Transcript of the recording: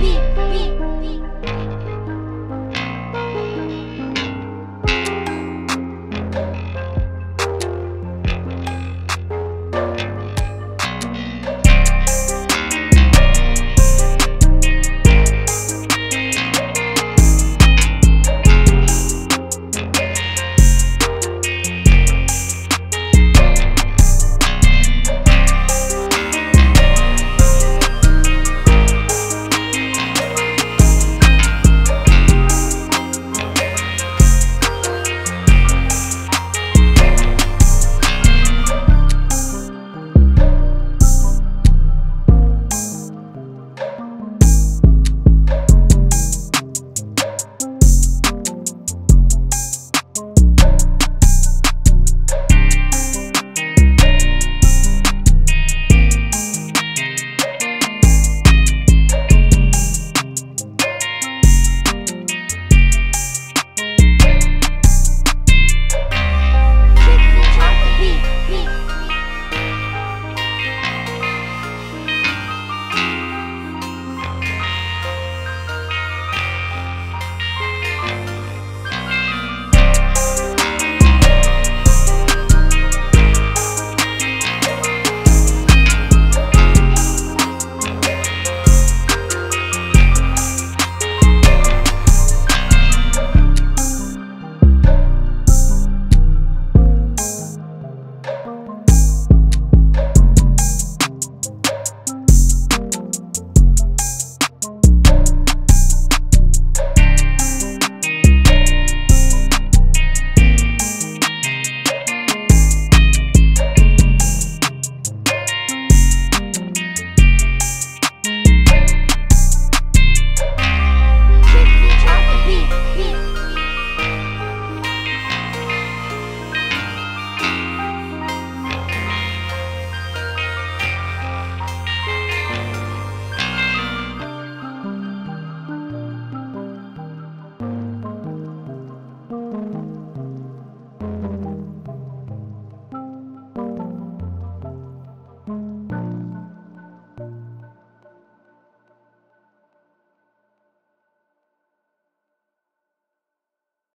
哔哔。